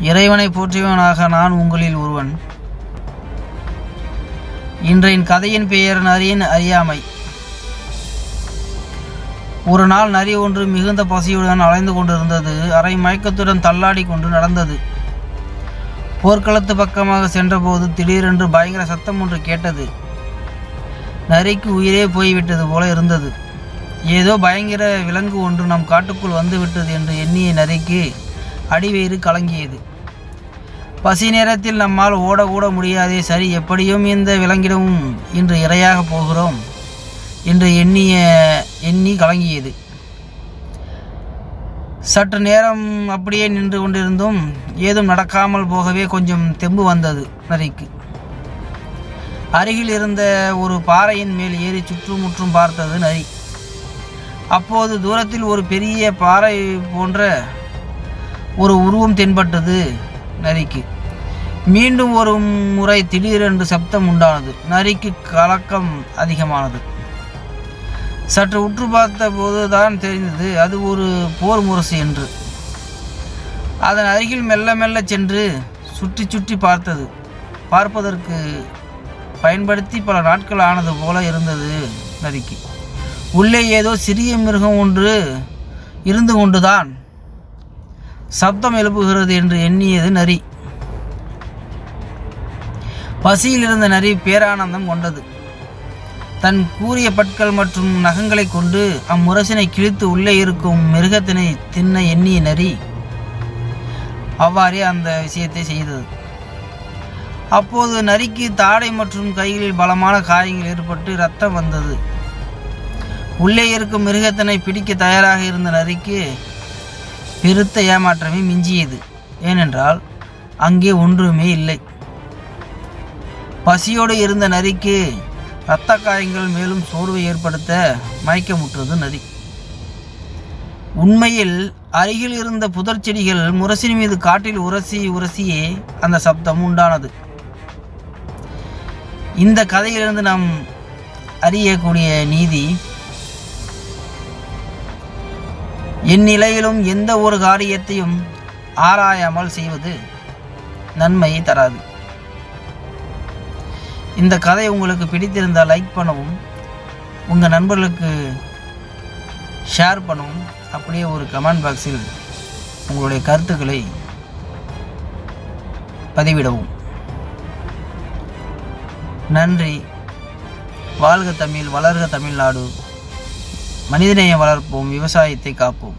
இறைவனை போற்றியவனாக நான் உங்களில் ஒருவன். இன்றைய கதையின் பெயர் நரியின் அறியாமை. ஒரு நாள் நரி ஒன்று மிகுந்த பசியுடன் அலைந்து கொண்டிருந்தது. அரை மயக்கத்துடன் தள்ளாடி கொண்டு நடந்தது. போர்க்களத்து பக்கமாக சென்றபோது திடீரென்று பயங்கர சத்தம் ஒன்று கேட்டது. நரிக்கு உயிரே போய்விட்டது போல இருந்தது. ஏதோ பயங்கர விலங்கு ஒன்று நம் காட்டுக்குள் வந்துவிட்டது என்று எண்ணிய நரிக்கு அடிவயிறு கலங்கியது. பசி நேரத்தில் நம்மால் ஓடக்கூட முடியாதே சரி எப்படியும் இந்த விலங்கிடமும் இன்று இரையாக போகிறோம். என்று எண்ணிய எண்ணி கலங்கியது. சற்று நேரம் அப்படியே நின்று கொண்டிருந்தும் ஏதும் நடக்காமல் போகவே கொஞ்சம் தெம்பு வந்தது நரிக்கு. அருகில் இருந்த ஒரு பாறையின் மேல் ஏறி சுற்றுமுற்றும் பார்த்தது நரி. அப்போது தூரத்தில் ஒரு பெரிய பாறை போன்ற ஒரு உருவம் தென்பட்டது நரிக்கு. மீண்டும் ஒரு முறை திடீரென்று சப்தம் உண்டானது. நரிக்கு கலக்கம் அதிகமானது. சற்று உற்று பார்த்த போதுதான் தெரிந்தது அது ஒரு போர் முரசு என்று. அதன் அருகில் மெல்ல மெல்ல சென்று சுற்றி சுற்றி பார்த்தது. பார்ப்பதற்கு பயன்படுத்தி பல நாட்கள் ஆனது போல இருந்தது நரிக்கு. உள்ளே ஏதோ சிறிய மிருகம் ஒன்று இருந்து கொண்டுதான் சப்தம் எழுப்புகிறது என்று எண்ணியது நரி. பசியில் இருந்த நரி பேரானந்தம் கொண்டது. தன் கூரிய பற்கள் மற்றும் நகங்களை கொண்டு அம்முரசினை கிழித்து உள்ளே இருக்கும் மிருகத்தினை தின்ன எண்ணிய நரி அவ்வாறே அந்த விஷயத்தை செய்தது. அப்போது நரிக்கு தாடை மற்றும் கைகளில் பலமான காயங்கள் ஏற்பட்டு ரத்தம் வந்தது. உள்ளே இருக்கும் மிருகத்தினை பிடிக்க தயாராக இருந்த நரிக்கு பெருத்த ஏமாற்றமே மிஞ்சியது. ஏனென்றால் அங்கே ஒன்றுமே இல்லை. பசியோடு இருந்த நரிக்கு இரத்த காயங்கள் மேலும் சோர்வை ஏற்படுத்த மயக்கமுற்றது நரி உண்மையில் அருகில் இருந்த புதர் செடிகள் முரசின் மீது காட்டில் உரசி உரசியே அந்த சப்தம் உண்டானது. இந்த கதையிலிருந்து நாம் அறியக்கூடிய நீதி இந்நிலையிலும் எந்த ஒரு காரியத்தையும் ஆராயாமல் செய்வது நன்மையை தராது. இந்த கதை உங்களுக்கு பிடித்திருந்தால் லைக் பண்ணவும் உங்கள் நண்பர்களுக்கு ஷேர் பண்ணவும் அப்படியே ஒரு கமெண்ட் பாக்ஸில் உங்களுடைய கருத்துக்களை பதிவிடவும். நன்றி. வாழ்க தமிழ் வளர்க தமிழ்நாடு. மனிதநேயம் வளர்ப்போம் விவசாயத்தை காப்போம்.